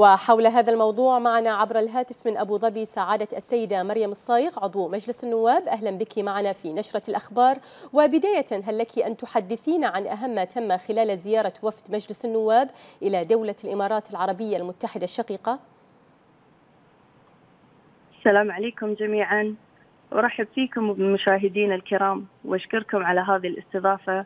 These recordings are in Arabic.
وحول هذا الموضوع معنا عبر الهاتف من أبو ظبي سعادة السيدة مريم الصايغ عضو مجلس النواب. أهلا بك معنا في نشرة الأخبار. وبداية هل لك أن تحدثين عن أهم ما تم خلال زيارة وفد مجلس النواب إلى دولة الإمارات العربية المتحدة الشقيقة؟ السلام عليكم جميعا. أرحب فيكم وبالمشاهدين الكرام وأشكركم على هذه الاستضافة.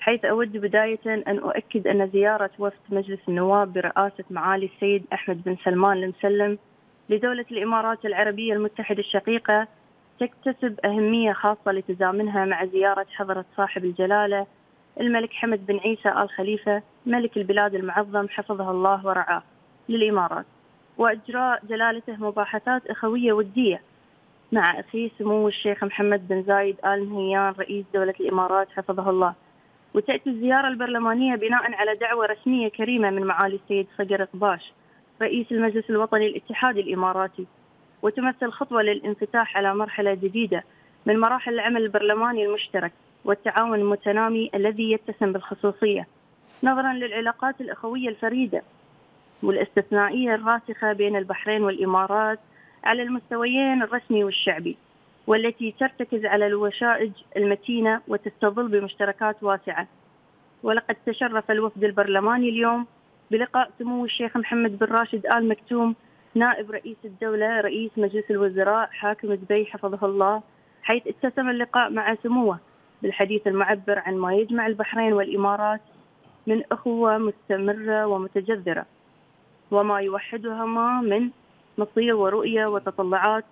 حيث أود بداية أن أؤكد أن زيارة وفد مجلس النواب برئاسة معالي السيد أحمد بن سلمان المسلم لدولة الإمارات العربية المتحدة الشقيقة تكتسب أهمية خاصة لتزامنها مع زيارة حضرة صاحب الجلالة الملك حمد بن عيسى آل خليفة ملك البلاد المعظم حفظه الله ورعاه للإمارات. وإجراء جلالته مباحثات أخوية ودية مع أخيه سمو الشيخ محمد بن زايد آل نهيان رئيس دولة الإمارات حفظه الله. وتأتي الزيارة البرلمانية بناء على دعوة رسمية كريمة من معالي السيد صقر قباش رئيس المجلس الوطني الاتحادي الإماراتي. وتمثل خطوة للانفتاح على مرحلة جديدة من مراحل العمل البرلماني المشترك والتعاون المتنامي الذي يتسم بالخصوصية. نظرا للعلاقات الأخوية الفريدة والاستثنائية الراسخة بين البحرين والإمارات على المستويين الرسمي والشعبي. والتي ترتكز على الوشائج المتينة وتستظل بمشتركات واسعة. ولقد تشرف الوفد البرلماني اليوم بلقاء سمو الشيخ محمد بن راشد آل مكتوم نائب رئيس الدولة رئيس مجلس الوزراء حاكم دبي حفظه الله حيث اتسم اللقاء مع سموه بالحديث المعبر عن ما يجمع البحرين والإمارات من أخوة مستمرة ومتجذرة وما يوحدهما من مصير ورؤية وتطلعات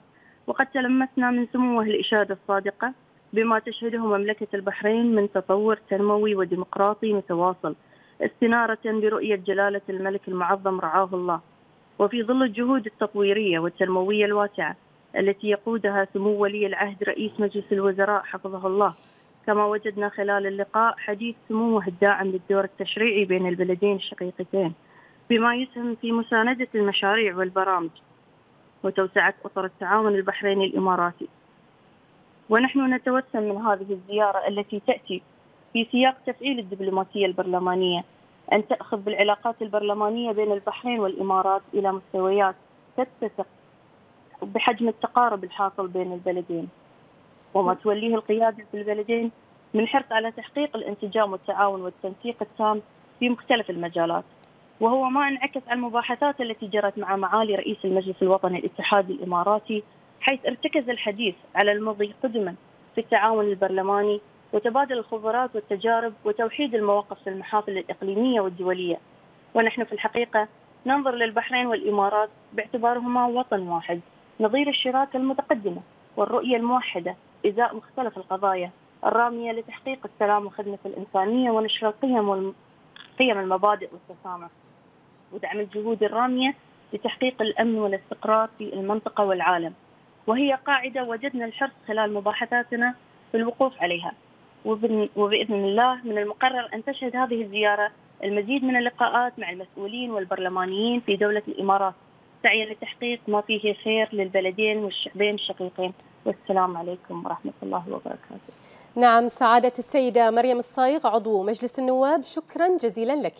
وقد تلمسنا من سموه الإشادة الصادقة بما تشهده مملكة البحرين من تطور تنموي وديمقراطي متواصل استنارة برؤية جلالة الملك المعظم رعاه الله. وفي ظل الجهود التطويرية والتنموية الواسعة التي يقودها سمو ولي العهد رئيس مجلس الوزراء حفظه الله كما وجدنا خلال اللقاء حديث سموه الداعم للدور التشريعي بين البلدين الشقيقتين بما يسهم في مساندة المشاريع والبرامج. وتوسعة أطر التعاون البحريني الإماراتي. ونحن نتوسم من هذه الزيارة التي تأتي في سياق تفعيل الدبلوماسية البرلمانية أن تأخذ بالعلاقات البرلمانية بين البحرين والإمارات إلى مستويات تتسق بحجم التقارب الحاصل بين البلدين. وما توليه القيادة في البلدين من حرص على تحقيق الانسجام والتعاون والتنسيق التام في مختلف المجالات. وهو ما انعكس على المباحثات التي جرت مع معالي رئيس المجلس الوطني الاتحادي الإماراتي حيث ارتكز الحديث على المضي قدما في التعاون البرلماني وتبادل الخبرات والتجارب وتوحيد المواقف في المحافل الإقليمية والدولية. ونحن في الحقيقة ننظر للبحرين والإمارات باعتبارهما وطن واحد نظير الشراكة المتقدمة والرؤية الموحدة إزاء مختلف القضايا الرامية لتحقيق السلام وخدمة الإنسانية ونشر القيم والقيم المبادئ والتسامح. ودعم الجهود الرامية لتحقيق الأمن والاستقرار في المنطقة والعالم. وهي قاعدة وجدنا الحرص خلال مباحثاتنا في الوقوف عليها. وبإذن الله من المقرر أن تشهد هذه الزيارة المزيد من اللقاءات مع المسؤولين والبرلمانيين في دولة الإمارات سعيا لتحقيق ما فيه خير للبلدين والشعبين الشقيقين. والسلام عليكم ورحمة الله وبركاته. نعم سعادة السيدة مريم الصايغ عضو مجلس النواب شكرا جزيلا لك.